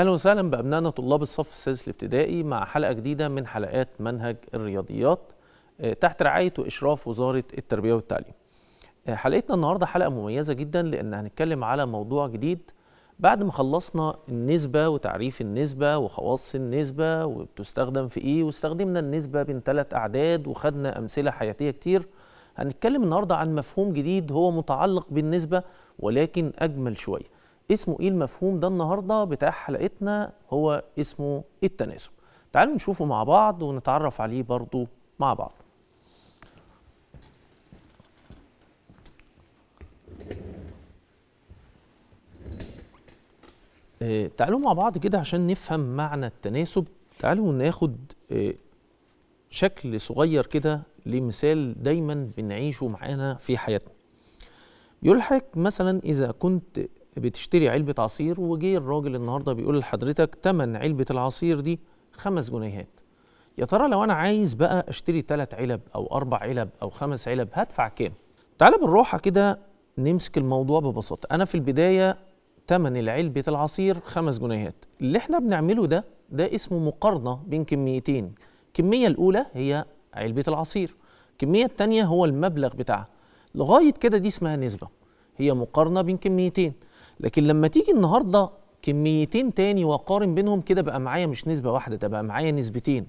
أهلا وسهلا بابنائنا طلاب الصف السادس الابتدائي مع حلقة جديدة من حلقات منهج الرياضيات آه، تحت رعاية وإشراف وزارة التربية والتعليم. آه، حلقتنا النهارده حلقة مميزة جدا لأن هنتكلم على موضوع جديد بعد ما خلصنا النسبة وتعريف النسبة وخواص النسبة وبتستخدم في إيه واستخدمنا النسبة بين ثلاث أعداد وخدنا أمثلة حياتية كتير هنتكلم النهارده عن مفهوم جديد هو متعلق بالنسبة ولكن أجمل شوية. اسمه إيه المفهوم ده النهارده بتاع حلقتنا؟ هو اسمه التناسب. تعالوا نشوفه مع بعض ونتعرف عليه برضو مع بعض. آه تعالوا مع بعض كده عشان نفهم معنى التناسب. تعالوا ناخد آه شكل صغير كده لمثال دايما بنعيشه معانا في حياتنا. لحضرتك مثلا إذا كنت بتشتري علبة عصير وجه الراجل النهاردة بيقول لحضرتك تمن علبة العصير دي خمس جنيهات. يا ترى لو أنا عايز بقى أشتري تلات علب أو أربع علب أو خمس علب هدفع كام؟ تعالى بالراحة كده نمسك الموضوع ببساطة. أنا في البداية تمن العلبة العصير خمس جنيهات. اللي إحنا بنعمله ده ده اسمه مقارنة بين كميتين. الكمية الأولى هي علبة العصير. الكمية التانية هو المبلغ بتاعها. لغاية كده دي اسمها نسبة. هي مقارنة بين كميتين. لكن لما تيجي النهارده كميتين تاني واقارن بينهم كده بقى معايا مش نسبة واحدة ده بقى معايا نسبتين.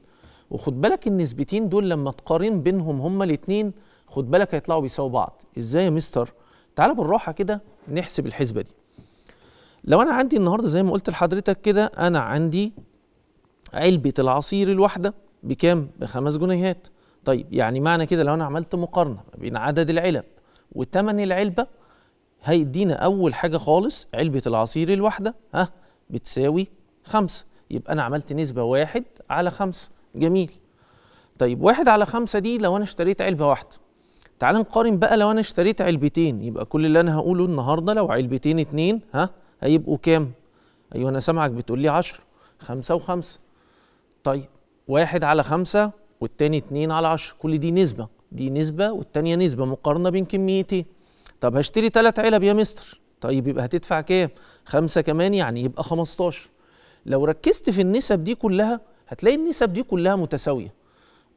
وخد بالك النسبتين دول لما تقارن بينهم هما الاتنين خد بالك هيطلعوا بيساووا بعض. إزاي يا مستر؟ تعال بالراحة كده نحسب الحسبة دي. لو أنا عندي النهارده زي ما قلت لحضرتك كده أنا عندي علبة العصير الواحدة بكام؟ بخمس جنيهات. طيب يعني معنى كده لو أنا عملت مقارنة بين عدد العلب وثمن العلبة هيدينا أول حاجة خالص علبة العصير الواحدة ها بتساوي خمسة. يبقى أنا عملت نسبة واحد على خمسة. جميل. طيب واحد على خمسة دي لو أنا اشتريت علبة واحدة تعال نقارن بقى لو أنا اشتريت علبتين. يبقى كل اللي أنا هقوله النهاردة لو علبتين اتنين ها هيبقوا كام؟ أيوة أنا سامعك بتقول لي عشرة خمسة وخمسة. طيب واحد على خمسة والتاني اتنين على عشرة. كل دي نسبة دي نسبة والتانية نسبة مقارنة بين كميتين. طب هشتري ثلاث علب يا مستر. طيب يبقى هتدفع كام؟ خمسة كمان يعني يبقى 15 لو ركزت في النسب دي كلها هتلاقي النسب دي كلها متساوية.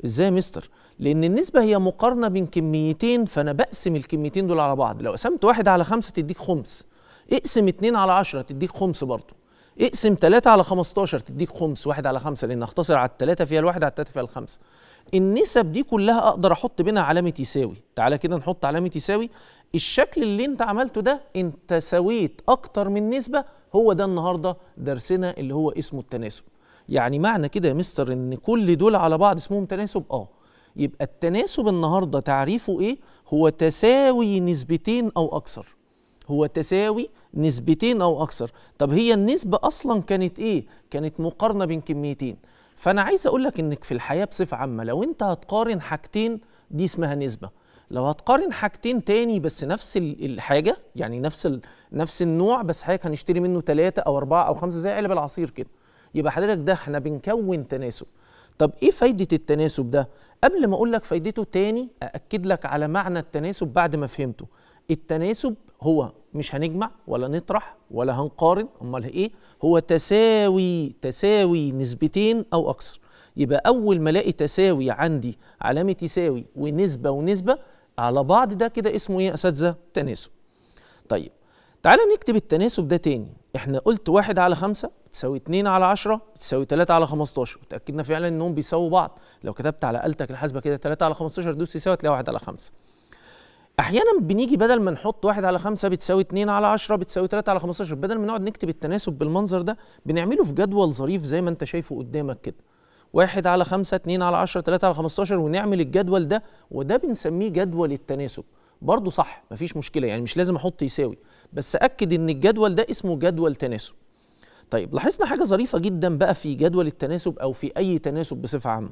إزاي يا مستر؟ لأن النسبة هي مقارنة بين كميتين فأنا بقسم الكميتين دول على بعض. لو قسمت واحد على خمسة تديك خمس. اقسم اتنين على عشرة تديك خمس برضه. اقسم تلاتة على خمستاشر تديك خمس واحد على خمسة لأن اختصر على التلاتة فيها الواحد على التلاتة فيها الخمسة النسب دي كلها أقدر أحط بينها علامة يساوي. تعالى كده نحط علامة يساوي. الشكل اللي انت عملته ده انت سويت أكتر من نسبة هو ده النهارده درسنا اللي هو اسمه التناسب. يعني معنى كده يا مستر ان كل دول على بعض اسمهم تناسب؟ آه. يبقى التناسب النهارده تعريفه إيه؟ هو تساوي نسبتين أو أكثر. هو تساوي نسبتين أو أكثر. طب هي النسبة أصلا كانت إيه؟ كانت مقارنة بين كميتين. فأنا عايز أقول لك إنك في الحياة بصفة عامة لو أنت هتقارن حاجتين دي اسمها نسبة. لو هتقارن حاجتين تاني بس نفس الحاجة يعني نفس نفس النوع بس حضرتك هنشتري منه ثلاثة أو أربعة أو خمسة زي علب العصير كده. يبقى حضرتك ده إحنا بنكون تناسب. طب إيه فايدة التناسب ده؟ قبل ما أقول لك فايدته تاني أأكد لك على معنى التناسب بعد ما فهمته. التناسب هو مش هنجمع ولا نطرح ولا هنقارن أمال إيه؟ هو تساوي تساوي نسبتين أو أكثر. يبقى أول ما ألاقي تساوي عندي علامة يساوي ونسبة ونسبة على بعض ده كده اسمه إيه يا أساتذة؟ تناسب. طيب تعالى نكتب التناسب ده تاني. إحنا قلت واحد على خمسة بتساوي اتنين على عشرة بتساوي تلاتة على خمستاشر. وتأكدنا فعلا إنهم بيساووا بعض. لو كتبت على آلتك الحاسبة كده تلاتة على خمستاشر دوس يساوي تلاقي واحد على خمسة. أحيانا بنيجي بدل ما نحط واحد على خمسة بتساوي اتنين على عشرة بتساوي تلاتة على خمستاشر. بدل ما نقعد نكتب التناسب بالمنظر ده بنعمله في جدول ظريف زي ما أنت شايفه قدامك كده. واحد على خمسة اتنين على عشرة تلاتة على خمستاشر ونعمل الجدول ده وده بنسميه جدول التناسب. برضه صح مفيش مشكلة يعني مش لازم أحط يساوي بس أكد إن الجدول ده اسمه جدول تناسب. طيب لاحظنا حاجة ظريفة جدا بقى في جدول التناسب أو في أي تناسب بصفة عامة.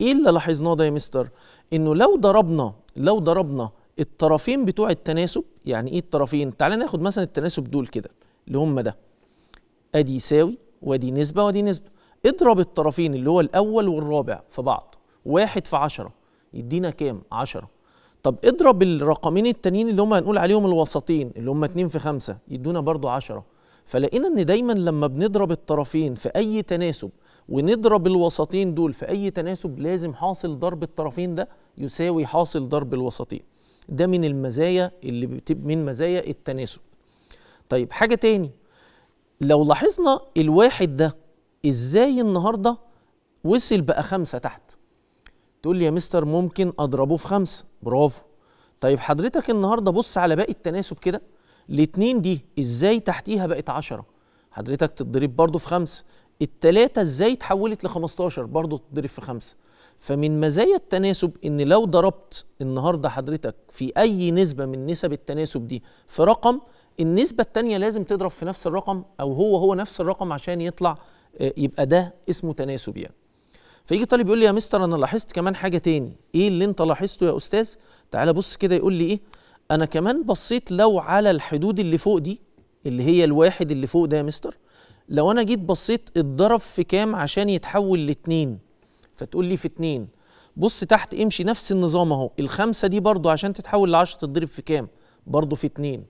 إيه اللي لاحظناه ده يا مستر؟ إنه لو ضربنا لو ضربنا الطرفين بتوع التناسب يعني إيه الطرفين؟ تعالى ناخد مثلا التناسب دول كده اللي هم ده. أدي يساوي وأدي نسبة وأدي نسبة. اضرب الطرفين اللي هو الأول والرابع في بعض. واحد في عشرة. يدينا كام؟ عشرة. طب اضرب الرقمين التانيين اللي هم هنقول عليهم الوسطين اللي هم اتنين في خمسة. يدونا برضو عشرة. فلقينا إن دايما لما بنضرب الطرفين في أي تناسب ونضرب الوسطين دول في أي تناسب لازم حاصل ضرب الطرفين ده يساوي حاصل ضرب الوسطين. ده من المزايا اللي بتب من مزايا التناسب. طيب حاجة تاني. لو لاحظنا الواحد ده إزاي النهاردة وصل بقى خمسة تحت؟ تقول لي يا مستر ممكن أضربه في خمسة. برافو. طيب حضرتك النهاردة بص على باقي التناسب كده. الاتنين دي إزاي تحتيها بقت عشرة؟ حضرتك تتضرب برضو في خمسة. التلاتة إزاي اتحولت ل 15 برضو تتضرب في خمسة. فمن مزايا التناسب إن لو ضربت النهارده حضرتك في أي نسبة من نسب التناسب دي في رقم النسبة الثانية لازم تضرب في نفس الرقم أو هو هو نفس الرقم عشان يطلع يبقى ده اسمه تناسب يعني. فيجي طالب يقول لي يا مستر أنا لاحظت كمان حاجة تاني. إيه اللي أنت لاحظته يا أستاذ؟ تعالى بص كده يقول لي إيه؟ أنا كمان بصيت لو على الحدود اللي فوق دي اللي هي الواحد اللي فوق ده يا مستر لو أنا جيت بصيت اتضرب في كام عشان يتحول لاتنين؟ فتقول لي في اتنين. بص تحت امشي نفس النظام أهو. الخمسة دي برضو عشان تتحول لعشرة تتضرب في كام؟ برضو في اتنين.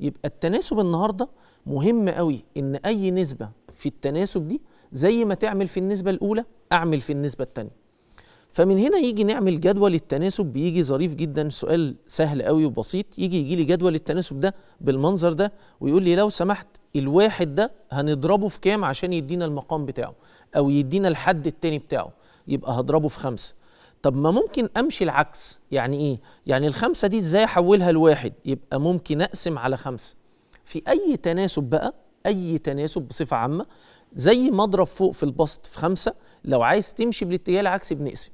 يبقى التناسب النهاردة مهم قوي إن أي نسبة في التناسب دي زي ما تعمل في النسبة الأولى أعمل في النسبة التانية. فمن هنا يجي نعمل جدول التناسب بيجي ظريف جدا سؤال سهل قوي وبسيط يجي يجي لي جدول التناسب ده بالمنظر ده ويقول لي لو سمحت الواحد ده هنضربه في كام عشان يدينا المقام بتاعه أو يدينا الحد التاني بتاعه يبقى هضربه في خمسة. طب ما ممكن أمشي العكس يعني إيه؟ يعني الخمسة دي إزاي أحولها لواحد؟ يبقى ممكن أقسم على خمسة. في أي تناسب بقى أي تناسب بصفة عامة زي ما اضرب فوق في البسط في خمسة لو عايز تمشي بالاتجاه العكسي بنقسم.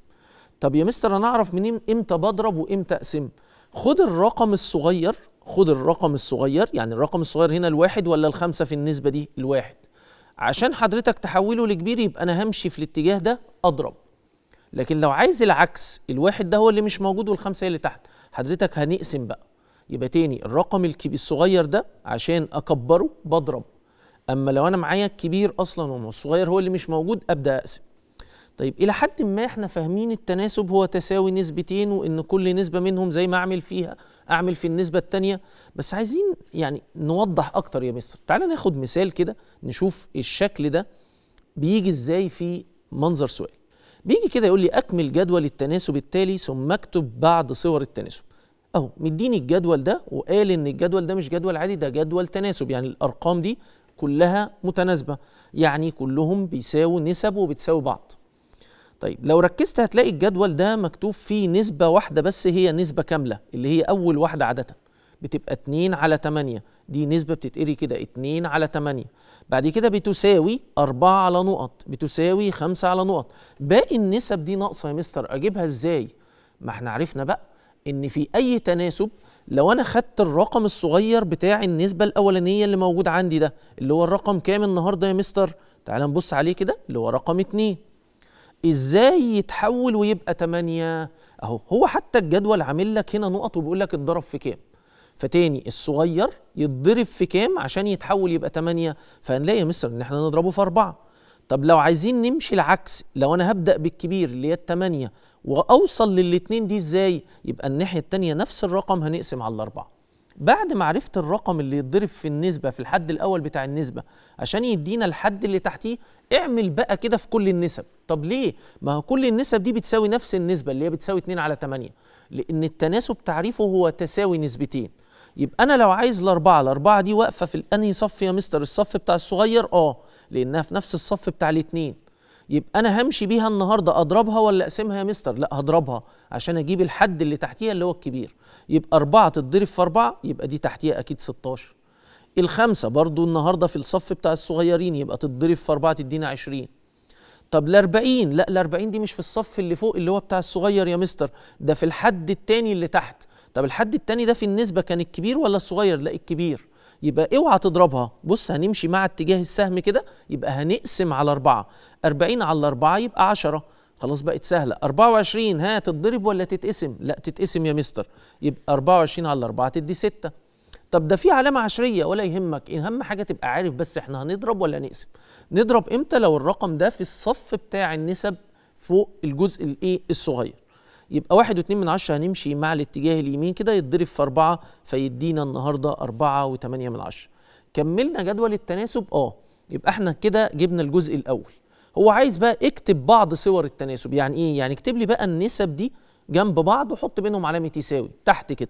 طب يا مستر أنا أعرف منين إمتى بضرب وإمتى أقسم؟ خد الرقم الصغير خد الرقم الصغير يعني الرقم الصغير هنا الواحد ولا الخمسة في النسبة دي؟ الواحد. عشان حضرتك تحوله لكبير يبقى أنا همشي في الاتجاه ده أضرب. لكن لو عايز العكس الواحد ده هو اللي مش موجود والخمسة هي اللي تحت. حضرتك هنقسم بقى. يبقى تاني الرقم الكبير الصغير ده عشان أكبره بضرب. أما لو أنا معايا الكبير أصلا والصغير هو اللي مش موجود أبدأ أقسم. طيب إلى حد ما إحنا فاهمين التناسب هو تساوي نسبتين وإن كل نسبة منهم زي ما أعمل فيها أعمل في النسبة الثانية بس عايزين يعني نوضح أكتر يا مستر. تعالى ناخد مثال كده نشوف الشكل ده بيجي إزاي في منظر سؤال. بيجي كده يقول لي أكمل جدول التناسب التالي ثم أكتب بعض صور التناسب. أهو مديني الجدول ده وقال إن الجدول ده مش جدول عادي ده جدول تناسب. يعني الأرقام دي كلها متناسبة. يعني كلهم بيساووا نسب وبتساوي بعض. طيب لو ركزت هتلاقي الجدول ده مكتوب فيه نسبة واحدة بس هي نسبة كاملة اللي هي أول واحدة عادة. بتبقى 2 على 8 دي نسبة بتتقري كده 2 على 8 بعد كده بتساوي 4 على نقط. بتساوي 5 على نقط. باقي النسب دي ناقصة يا مستر أجيبها إزاي؟ ما إحنا عرفنا بقى إن في أي تناسب لو أنا خدت الرقم الصغير بتاع النسبة الأولانية اللي موجود عندي ده اللي هو الرقم كام النهاردة يا مستر؟ تعال نبص عليه كده اللي هو رقم 2 إزاي يتحول ويبقى 8 أهو هو حتى الجدول عامل لك هنا نقط وبيقول لك اتضرب في كام. فتاني الصغير يتضرب في كام عشان يتحول يبقى 8 فهنلاقي يا مستر إن إحنا نضربه في 4 طب لو عايزين نمشي العكس لو أنا هبدأ بالكبير اللي هي الثمانية وأوصل للاتنين دي إزاي؟ يبقى الناحية الثانية نفس الرقم هنقسم على الأربعة. بعد ما عرفت الرقم اللي يتضرب في النسبة في الحد الأول بتاع النسبة عشان يدينا الحد اللي تحتيه اعمل بقى كده في كل النسب. طب ليه؟ ما هو كل النسب دي بتساوي نفس النسبة اللي هي بتساوي 2 على 8 لأن التناسب تعريفه هو تساوي نسبتين. يبقى أنا لو عايز الأربعة الأربعة دي واقفة في أنهي صف يا مستر؟ الصف بتاع الصغير؟ آه لأنها في نفس الصف بتاع الاتنين. يبقى أنا همشي بيها النهارده أضربها ولا أقسمها يا مستر؟ لا هضربها عشان أجيب الحد اللي تحتيها اللي هو الكبير. يبقى أربعة تتضرب في أربعة يبقى دي تحتيها أكيد 16 الخمسة برضو النهاردة في الصف بتاع الصغيرين يبقى تتضرب في أربعة تدينا 20 طب ال 40 لا ال 40 دي مش في الصف اللي فوق اللي هو بتاع الصغير يا مستر ده في الحد التاني اللي تحت. طب الحد التاني ده في النسبة كان الكبير ولا الصغير؟ لا الكبير. يبقى اوعى تضربها. بص هنمشي مع اتجاه السهم كده يبقى هنقسم على أربعة. 40 على أربعة يبقى 10 خلاص بقت سهلة. 24 ها تتضرب ولا تتقسم؟ لا تتقسم يا مستر. يبقى 24 على 4 تدي 6 طب ده في علامة عشرية ولا يهمك. أهم حاجة تبقى عارف بس إحنا هنضرب ولا نقسم. نضرب إمتى؟ لو الرقم ده في الصف بتاع النسب فوق الجزء الإيه؟ الصغير. يبقى واحد واتنين من عشرة هنمشي مع الاتجاه اليمين كده يتضرب في أربعة فيدينا النهاردة أربعة وتمانية من عشرة. كملنا جدول التناسب؟ آه. يبقى إحنا كده جبنا الجزء الأول. هو عايز بقى اكتب بعض صور التناسب. يعني إيه؟ يعني اكتب لي بقى النسب دي جنب بعض وحط بينهم علامة يساوي. تحت كده.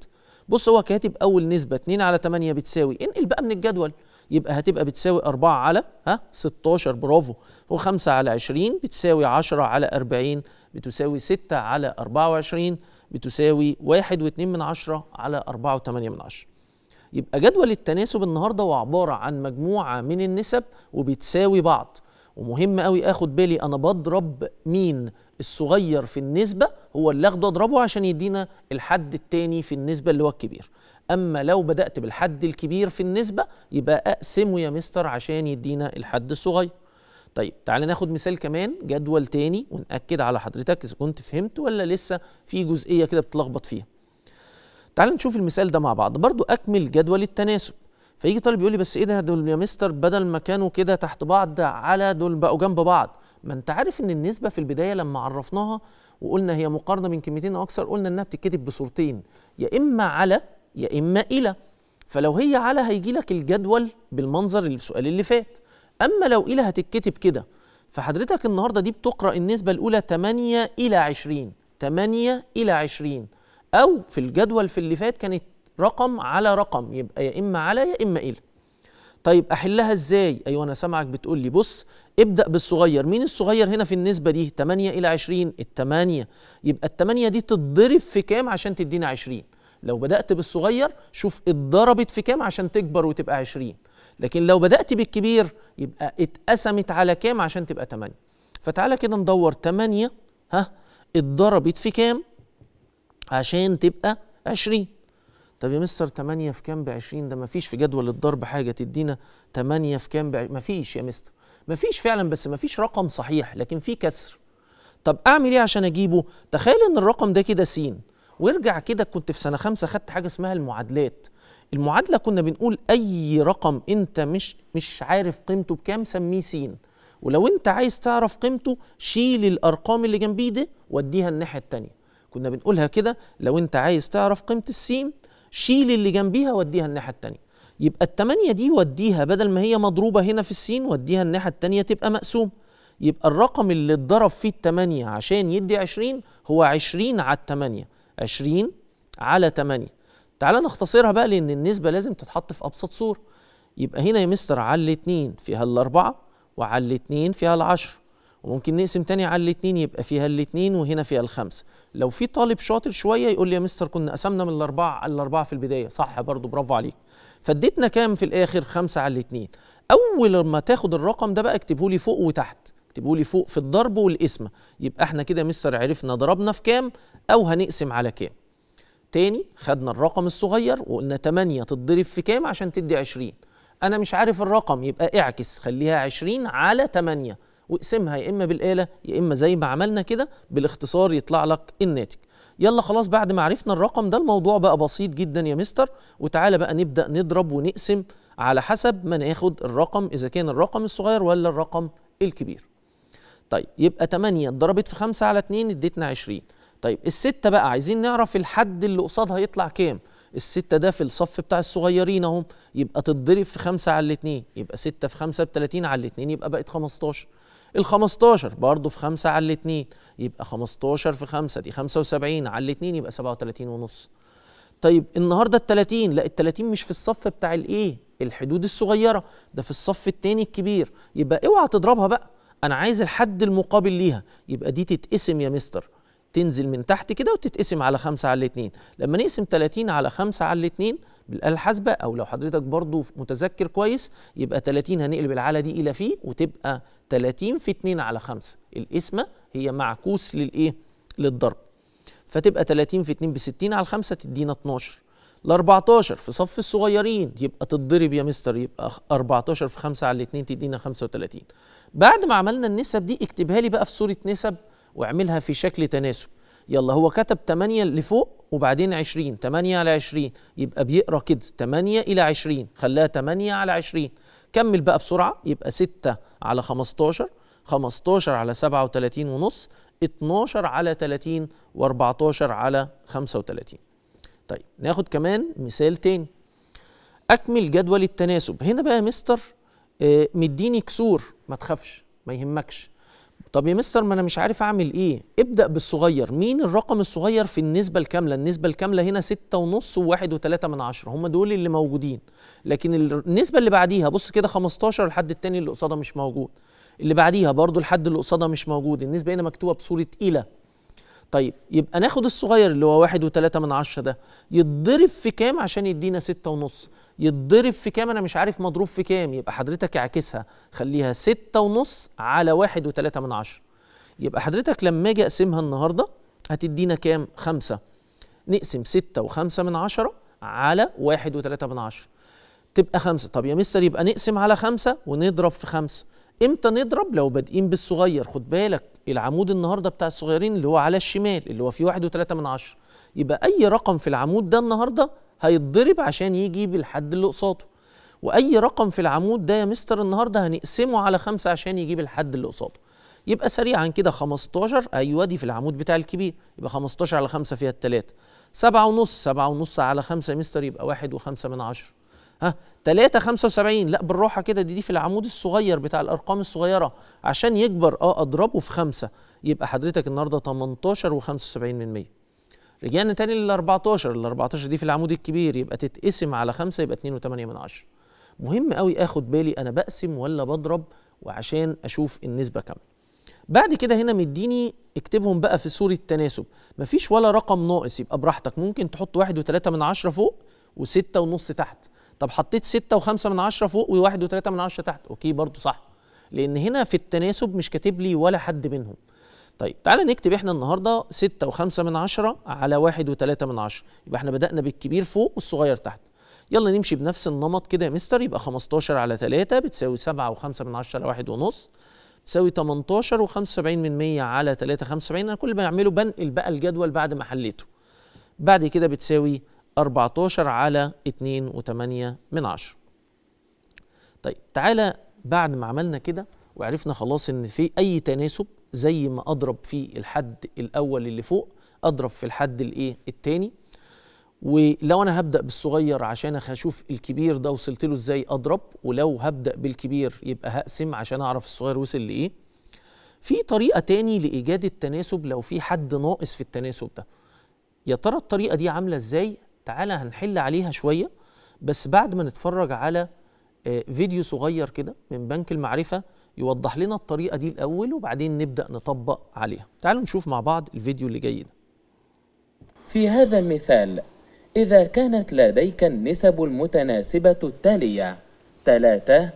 بص هو كاتب أول نسبة 2 على 8 بتساوي. انقل بقى من الجدول. يبقى هتبقى بتساوي 4 على ها 16 برافو. و5 على 20 بتساوي 10 على 40 بتساوي 6 على 24 بتساوي 1 و2 من 10 على 4 و8 من 10 يبقى جدول التناسب النهارده هو عبارة عن مجموعة من النسب وبتساوي بعض. ومهم قوي آخد بالي أنا بضرب مين؟ الصغير في النسبة هو اللي أخده أضربه عشان يدينا الحد التاني في النسبة اللي هو الكبير. أما لو بدأت بالحد الكبير في النسبة يبقى أقسمه يا مستر عشان يدينا الحد الصغير. طيب تعالى ناخد مثال كمان جدول تاني ونأكد على حضرتك إذا كنت فهمت ولا لسه في جزئية كده بتلخبط فيها. تعالى نشوف المثال ده مع بعض. برضو أكمل جدول التناسب. فيجي طالب يقول لي بس إيه ده دول يا مستر؟ بدل ما كانوا كده تحت بعض على دول بقوا جنب بعض. ما أنت عارف إن النسبة في البداية لما عرفناها وقلنا هي مقارنة بين كلمتين أو أكثر قلنا إنها بتتكتب بصورتين يا إما على يا إما إلى. فلو هي على هيجي لك الجدول بالمنظر السؤال اللي فات. أما لو إلى هتتكتب كده فحضرتك النهارده دي بتقرأ النسبة الأولى 8 إلى 20 8 إلى 20 أو في الجدول في اللي فات كانت رقم على رقم يبقى يا إما على يا إما إلى. طيب أحلها إزاي؟ أيوه أنا سامعك بتقول لي بص ابدأ بالصغير. مين الصغير هنا في النسبة دي؟ 8 إلى 20 الثمانية يبقى الثمانية دي تتضرب في كام عشان تدينا 20 لو بدأت بالصغير شوف اتضربت في كام عشان تكبر وتبقى 20 لكن لو بدأت بالكبير يبقى اتقسمت على كام عشان تبقى 8 فتعالى كده ندور 8 ها اتضربت في كام؟ عشان تبقى 20 طب يا مستر 8 في كام ب 20 ده مفيش في جدول الضرب حاجة تدينا 8 في كام ب مفيش يا مستر. مفيش فعلا بس مفيش رقم صحيح لكن في كسر. طب أعمل إيه عشان أجيبه؟ تخيل إن الرقم ده كده س وارجع كده كنت في سنة خمسة خدت حاجة اسمها المعادلات. المعادلة كنا بنقول أي رقم أنت مش مش عارف قيمته بكام سميه س ولو أنت عايز تعرف قيمته شيل الأرقام اللي جنبيه دي وديها الناحية التانية. كنا بنقولها كده لو أنت عايز تعرف قيمة السين شيل اللي جنبيها وديها الناحية التانية. يبقى التمانية دي وديها بدل ما هي مضروبة هنا في السين وديها الناحية التانية تبقى مقسوم. يبقى الرقم اللي اتضرب فيه التمانية عشان يدي عشرين هو عشرين على التمانية. عشرين على تمانية. تعال نختصرها بقى لأن النسبة لازم تتحط في أبسط صورة. يبقى هنا يا مستر على الاتنين فيها الأربعة وعلى الاتنين فيها العشرة. وممكن نقسم تاني على الاتنين يبقى فيها الاتنين وهنا فيها الخمسة. لو في طالب شاطر شوية يقول لي يا مستر كنا قسمنا من الأربعة على الأربعة في البداية. صح برضو برافو عليك. فاديتنا كام في الآخر؟ خمسة على الاتنين. أول ما تاخد الرقم ده بقى اكتبه لي فوق وتحت. اكتبه لي فوق في الضرب والقسمة. يبقى إحنا كده مستر عرفنا ضربنا في كام أو هنقسم على كام. تاني خدنا الرقم الصغير وقلنا 8 تتضرب في كام عشان تدي 20 أنا مش عارف الرقم يبقى اعكس خليها 20 على 8 واقسمها يا إما بالآلة يا إما زي ما عملنا كده بالاختصار يطلع لك الناتج. يلا خلاص بعد ما عرفنا الرقم ده الموضوع بقى بسيط جدا يا مستر. وتعالى بقى نبدأ نضرب ونقسم على حسب ما ناخد الرقم إذا كان الرقم الصغير ولا الرقم الكبير. طيب يبقى 8 اتضربت في 5 على 2 اديتنا 20 طيب الستة بقى عايزين نعرف الحد اللي قصادها يطلع كام؟ الستة ده في الصف بتاع الصغيرين اهم يبقى تتضرب في 5 على 2 يبقى 6 في 5 ب 30 على 2 يبقى بقت 15 ال 15 برضه في 5 على الاتنين يبقى 15 في 5 دي 75 على الاتنين يبقى 37 ونص. طيب النهارده ال 30 لا ال 30 مش في الصف بتاع الإيه؟ الحدود الصغيرة ده في الصف الثاني الكبير. يبقى اوعى تضربها بقى أنا عايز الحد المقابل ليها. يبقى دي تتقسم يا مستر. تنزل من تحت كده وتتقسم على 5 على الاتنين. لما نقسم 30 على 5 على الاتنين بالآلة الحاسبة أو لو حضرتك برضو متذكر كويس يبقى 30 هنقلب العلى دي إلى فيه وتبقى 30 في 2 على 5 القسمة هي معكوس للإيه؟ للضرب. فتبقى 30 في 2 ب 60 على 5 تدينا 12 ال 14 في صف الصغيرين يبقى تتضرب يا مستر يبقى 14 في 5 على 2 تدينا 35 بعد ما عملنا النسب دي اكتبها لي بقى في صورة نسب واعملها في شكل تناسب. يلا هو كتب 8 لفوق وبعدين 20 8 على 20 يبقى بيقرأ كده. 8 إلى 20 خلاها 8 على 20 كمل بقى بسرعة يبقى 6 على 15 15 على 37 ونص 12 على 30 و14 على 35 طيب ناخد كمان مثال تاني. أكمل جدول التناسب. هنا بقى يا مستر آه، مديني كسور. ما تخافش ما يهمكش. طب يا مستر ما أنا مش عارف أعمل إيه؟ ابدأ بالصغير. مين الرقم الصغير في النسبة الكاملة؟ النسبة الكاملة هنا ستة ونص وواحد وتلاتة من عشرة. هم دول اللي موجودين. لكن النسبة اللي بعديها بص كده 15 الحد التاني اللي قصادها مش موجود. اللي بعديها برضو الحد اللي قصادها مش موجود. النسبة هنا مكتوبة بصورة إلى. طيب يبقى ناخد الصغير اللي هو واحد وتلاتة من عشرة ده يتضرب في كام؟ عشان يدينا ستة ونص. يتضرب في كام؟ أنا مش عارف مضروب في كام. يبقى حضرتك اعكسها. خليها ستة ونص على واحد وتلاتة من عشرة. يبقى حضرتك لما أجي أقسمها النهاردة هتدينا كام؟ خمسة. نقسم ستة وخمسة من عشرة على واحد وتلاتة من عشرة. تبقى خمسة. طب يا مستر يبقى نقسم على خمسة ونضرب في خمسة. إمتى نضرب؟ لو بادئين بالصغير. خد بالك العمود النهارده بتاع الصغيرين اللي هو على الشمال اللي هو فيه واحد وتلاتة من عشرة. يبقى أي رقم في العمود ده النهارده هيتضرب عشان يجي بالحد اللي قصاده. وأي رقم في العمود ده يا مستر النهارده هنقسمه على خمسة عشان يجيب الحد اللي قصاده. يبقى سريعا كده 15 أيوه دي في العمود بتاع الكبير. يبقى 15 على 5 فيها التلاتة. سبعة ونص سبعة ونص على خمسة يا مستر يبقى واحد وخمسة من عشرة. ها 3 75 لا بالراحة كده دي دي في العمود الصغير بتاع الأرقام الصغيرة. عشان يكبر آه أضربه في خمسة. يبقى حضرتك النهارده 18 و75 من 100 رجعنا تاني لل 14 ال 14 دي في العمود الكبير يبقى تتقسم على 5 يبقى 2.8 من 10 مهم قوي آخد بالي أنا بقسم ولا بضرب وعشان أشوف النسبة كام. بعد كده هنا مديني اكتبهم بقى في صورة تناسب. مفيش ولا رقم ناقص يبقى براحتك. ممكن تحط واحد وتلاتة من عشرة فوق وستة ونص تحت. طب حطيت ستة وخمسة من عشرة فوق وواحد وتلاتة من عشرة تحت. أوكي برضو صح. لأن هنا في التناسب مش كاتب لي ولا حد منهم. طيب تعالى نكتب إحنا النهارده ستة وخمسة من عشرة على واحد وتلاتة من عشرة. يبقى إحنا بدأنا بالكبير فوق والصغير تحت. يلا نمشي بنفس النمط كده يا مستر. يبقى 15 على 3 بتساوي 7 و5 من 10 على 1 ونص. تساوي 18 و75 من 100 على 3 75 أنا كل اللي بعمله بنقل بقى الجدول بعد ما حليته. بعد كده بتساوي 14 على 2 و8 من 10 طيب تعالى بعد ما عملنا كده وعرفنا خلاص إن في أي تناسب زي ما أضرب في الحد الأول اللي فوق أضرب في الحد الإيه؟ التاني. ولو أنا هبدأ بالصغير عشان أشوف الكبير ده وصلت له إزاي أضرب ولو هبدأ بالكبير يبقى هقسم عشان أعرف الصغير وصل لإيه. في طريقة تاني لإيجاد التناسب لو في حد ناقص في التناسب ده. يا ترى الطريقة دي عاملة إزاي؟ تعالى هنحل عليها شوية. بس بعد ما نتفرج على آه، فيديو صغير كده من بنك المعرفة يوضح لنا الطريقة دي الأول وبعدين نبدأ نطبق عليها. تعالوا نشوف مع بعض الفيديو اللي جاي ده. في هذا المثال إذا كانت لديك النسب المتناسبة التالية ثلاثة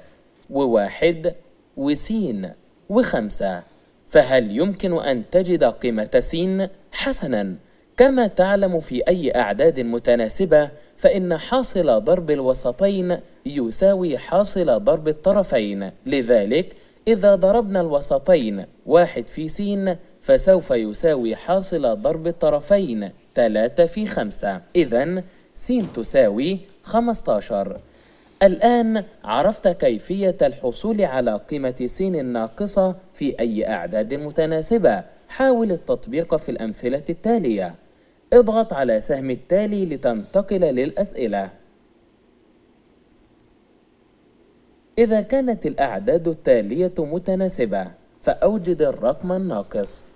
وواحد وسين وخمسة فهل يمكن أن تجد قيمة سين؟ حسناً؟ كما تعلم في أي أعداد متناسبة فإن حاصل ضرب الوسطين يساوي حاصل ضرب الطرفين. لذلك إذا ضربنا الوسطين واحد في س فسوف يساوي حاصل ضرب الطرفين 3 في 5 إذا س تساوي 15 الآن عرفت كيفية الحصول على قيمة س الناقصة في أي أعداد متناسبة. حاول التطبيق في الأمثلة التالية. اضغط على سهم التالي لتنتقل للأسئلة. إذا كانت الأعداد التالية متناسبة فأوجد الرقم الناقص.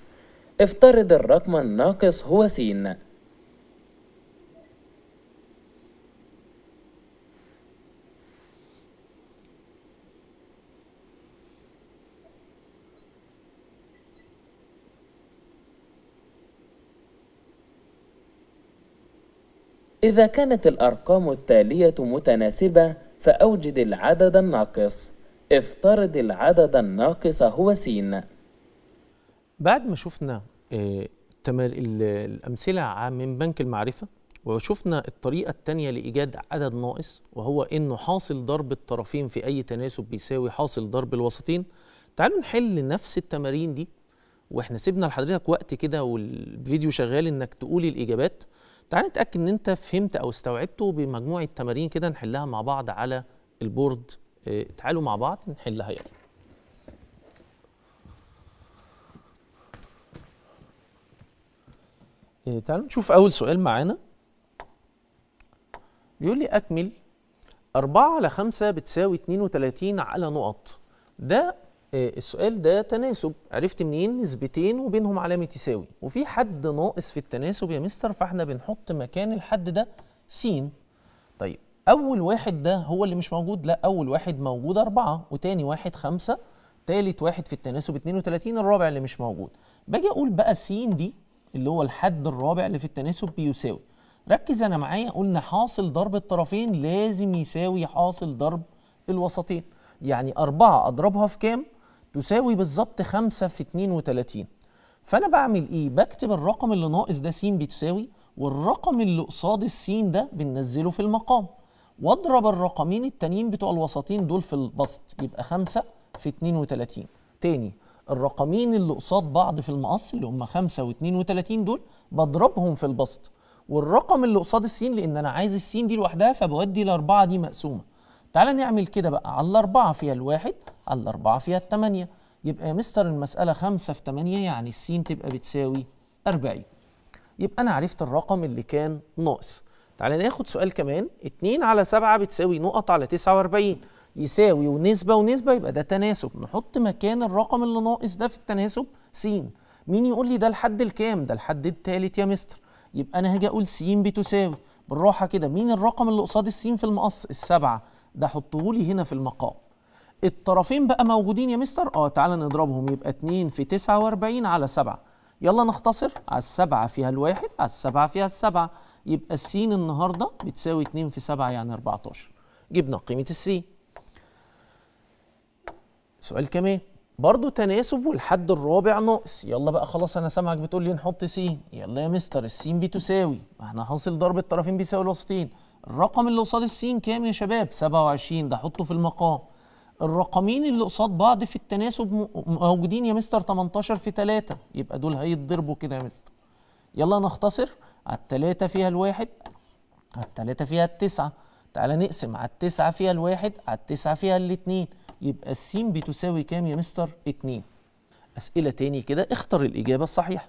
افترض الرقم الناقص هو س. إذا كانت الأرقام التالية متناسبة فأوجد العدد الناقص. افترض العدد الناقص هو س بعد ما شفنا آه، الأمثلة من بنك المعرفة وشفنا الطريقة التانية لإيجاد عدد ناقص وهو إنه حاصل ضرب الطرفين في أي تناسب بيساوي حاصل ضرب الوسطين. تعالوا نحل نفس التمارين دي. وإحنا سيبنا لحضرتك وقت كده والفيديو شغال إنك تقولي الإجابات. تعال نتأكد إن أنت فهمت أو استوعبته بمجموعة تمارين كده نحلها مع بعض على البورد. آه، تعالوا مع بعض نحلها يلا. آه، تعالوا نشوف أول سؤال معانا. بيقول لي أكمل 4 على 5 بتساوي 32 على نقط. ده السؤال ده تناسب. عرفت منين نسبتين وبينهم علامة يساوي؟ وفي حد ناقص في التناسب يا مستر فاحنا بنحط مكان الحد ده س طيب أول واحد ده هو اللي مش موجود؟ لا أول واحد موجود أربعة وتاني واحد خمسة تالت واحد في التناسب 32 الرابع اللي مش موجود. باجي أقول بقى س دي اللي هو الحد الرابع اللي في التناسب بيساوي. ركز أنا معايا قلنا حاصل ضرب الطرفين لازم يساوي حاصل ضرب الوسطين. يعني أربعة أضربها في كام؟ تساوي بالظبط خمسة في 32 فأنا بعمل إيه؟ بكتب الرقم اللي ناقص ده س بتساوي والرقم اللي قصاد السين ده بننزله في المقام. واضرب الرقمين التانيين بتوع الوسطين دول في البسط يبقى 5 في 32 تاني الرقمين اللي قصاد بعض في المقص اللي هم 5 و32 دول بضربهم في البسط. والرقم اللي قصاد السين لأن أنا عايز السين دي لوحدها فبودي الأربعة دي مقسومة. تعال نعمل كده بقى على الأربعة فيها الواحد على الأربعة فيها الثمانية. يبقى يا مستر المسألة 5 في 8 يعني السين تبقى بتساوي 40 يبقى أنا عرفت الرقم اللي كان ناقص. تعالى ناخد سؤال كمان. 2 على 7 بتساوي نقط على 49 يساوي ونسبة ونسبة يبقى ده تناسب. نحط مكان الرقم اللي ناقص ده في التناسب س مين يقول لي ده الحد الكام؟ ده الحد التالت يا مستر. يبقى أنا هاجي أقول س بتساوي. بالراحة كده مين الرقم اللي قصاد السين في المقص؟ السبعة. ده حطه لي هنا في المقام. الطرفين بقى موجودين يا مستر؟ آه تعالى نضربهم. يبقى 2 في 49 على 7 يلا نختصر. على السبعة فيها الواحد على السبعة فيها السبعة. يبقى السين النهاردة بتساوي 2 في 7 يعني 14 جبنا قيمة السين. سؤال كمان. برضو تناسب والحد الرابع ناقص. يلا بقى خلاص أنا سامعك بتقول لي نحط س يلا يا مستر السين بتساوي. ما إحنا حاصل ضرب الطرفين بيساوي الوسطين. الرقم اللي قصاد السين كام يا شباب؟ 27 ده حطه في المقام. الرقمين اللي قصاد بعض في التناسب موجودين يا مستر 18 في 3 يبقى دول هيتضربوا كده يا مستر. يلا نختصر. على التلاتة فيها الواحد على التلاتة فيها التسعة. تعالى نقسم. على التسعة فيها الواحد على التسعة فيها الاتنين. يبقى السين بتساوي كام يا مستر؟ اتنين. أسئلة تاني كده. اختر الإجابة الصحيحة.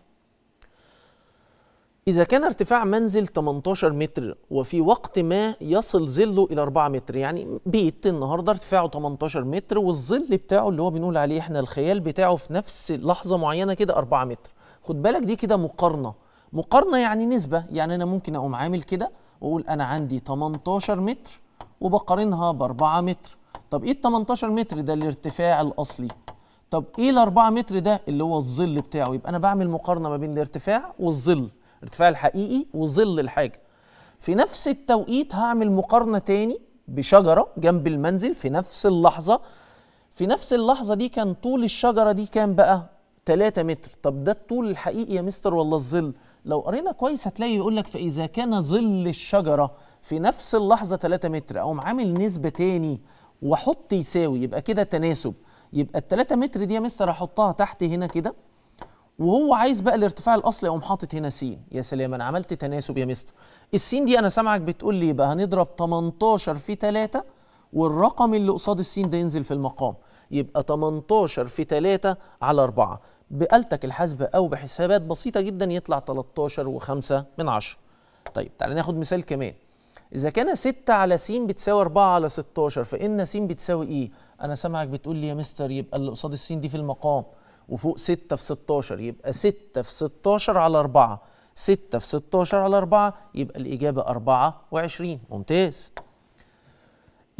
إذا كان ارتفاع منزل 18 متر وفي وقت ما يصل ظله إلى 4 متر يعني بيت النهاردة ارتفاعه 18 متر والظل بتاعه اللي هو بنقول عليه إحنا الخيال بتاعه في نفس لحظة معينة كده 4 متر. خد بالك دي كده مقارنة. مقارنة يعني نسبة يعني أنا ممكن أقوم عامل كده وأقول أنا عندي 18 متر وبقارنها ب 4 متر. طب إيه ال 18 متر ده الارتفاع الأصلي؟ طب إيه ال 4 متر ده اللي هو الظل بتاعه؟ يبقى أنا بعمل مقارنة ما بين الارتفاع والظل. الارتفاع الحقيقي وظل الحاجة. في نفس التوقيت هعمل مقارنة تاني بشجرة جنب المنزل في نفس اللحظة. في نفس اللحظة دي كان طول الشجرة دي كام بقى 3 متر. طب ده الطول الحقيقي يا مستر ولا الظل؟ لو قرينا كويس هتلاقي يقول لك فاذا كان ظل الشجرة في نفس اللحظة 3 متر. أقوم عامل نسبة تاني وأحط يساوي يبقى كده تناسب. يبقى ال 3 متر دي يا مستر احطها تحت هنا كده. وهو عايز بقى الارتفاع الأصلي أقوم حاطط هنا س يا سلام أنا عملت تناسب يا مستر. السين دي أنا سامعك بتقول لي يبقى هنضرب 18 في 3 والرقم اللي قصاد السين ده ينزل في المقام. يبقى 18 في 3 على 4 بآلتك الحاسبة أو بحسابات بسيطة جدا يطلع 13 و5 من 10 طيب تعالى ناخد مثال كمان. إذا كان 6 على س بتساوي 4 على 16 فإن س بتساوي إيه؟ أنا سامعك بتقول لي يا مستر يبقى اللي قصاد السين دي في المقام. وفوق 6 في 16 يبقى 6 في 16 على 4 6 في 16 على 4 يبقى الإجابة 24 ممتاز.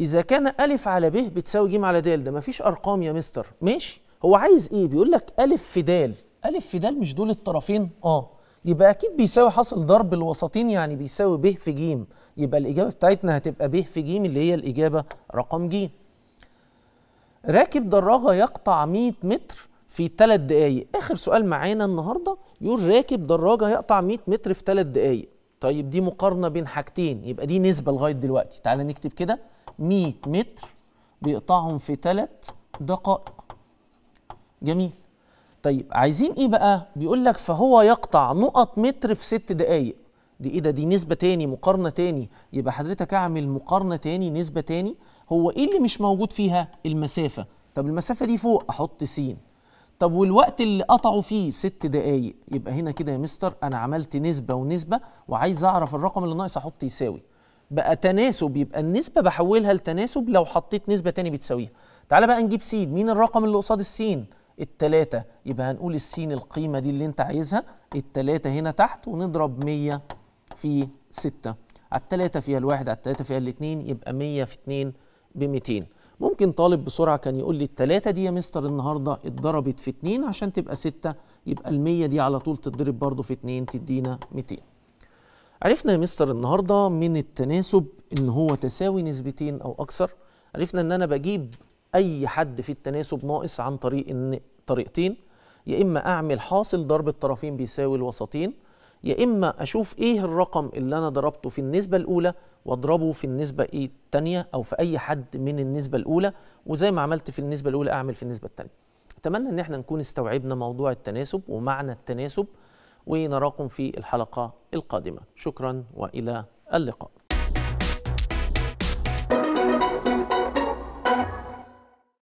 إذا كان ألف على ب بتساوي ج على د ده مفيش أرقام يا مستر. ماشي. هو عايز إيه؟ بيقول لك ألف في د ألف في د مش دول الطرفين؟ آه. يبقى أكيد بيساوي حاصل ضرب الوسطين يعني بيساوي ب في ج يبقى الإجابة بتاعتنا هتبقى ب في ج اللي هي الإجابة رقم ج راكب دراجة يقطع 100 متر في 3 دقايق. آخر سؤال معانا النهاردة يقول راكب دراجة يقطع 100 متر في 3 دقايق. طيب دي مقارنة بين حاجتين يبقى دي نسبة لغاية دلوقتي. تعالى نكتب كده. 100 متر بيقطعهم في 3 دقائق. جميل. طيب عايزين إيه بقى؟ بيقول لك فهو يقطع نقط متر في 6 دقايق. دي إيه ده؟ دي نسبة تاني مقارنة تاني. يبقى حضرتك أعمل مقارنة تاني نسبة تاني. هو إيه اللي مش موجود فيها؟ المسافة. طب المسافة دي فوق أحط س طب والوقت اللي قطعوا فيه ست دقايق؟ يبقى هنا كده يا مستر أنا عملت نسبة ونسبة وعايز أعرف الرقم اللي ناقص أحط يساوي. بقى تناسب يبقى النسبة بحولها لتناسب لو حطيت نسبة تاني بتساويها. تعالى بقى نجيب س مين الرقم اللي قصاد السين؟ التلاتة. يبقى هنقول السين القيمة دي اللي انت عايزها. التلاتة هنا تحت ونضرب مية في ستة. على التلاتة فيها الواحد على التلاتة فيها الاتنين يبقى مية في اتنين بميتين. ممكن طالب بسرعة كان يقول لي التلاتة دي يا مستر النهاردة اتضربت في اتنين عشان تبقى ستة يبقى المية دي على طول تتضرب برضو في اتنين تدينا ميتين. عرفنا يا مستر النهارده من التناسب إن هو تساوي نسبتين أو أكثر. عرفنا إن أنا بجيب أي حد في التناسب ناقص عن طريق إن طريقتين. يا إما أعمل حاصل ضرب الطرفين بيساوي الوسطين. يا إما أشوف إيه الرقم اللي أنا ضربته في النسبة الأولى. واضربه في النسبة إيه الثانية أو في أي حد من النسبة الأولى وزي ما عملت في النسبة الأولى أعمل في النسبة الثانية أتمنى إن إحنا نكون استوعبنا موضوع التناسب ومعنى التناسب ونراكم في الحلقة القادمة. شكرا وإلى اللقاء.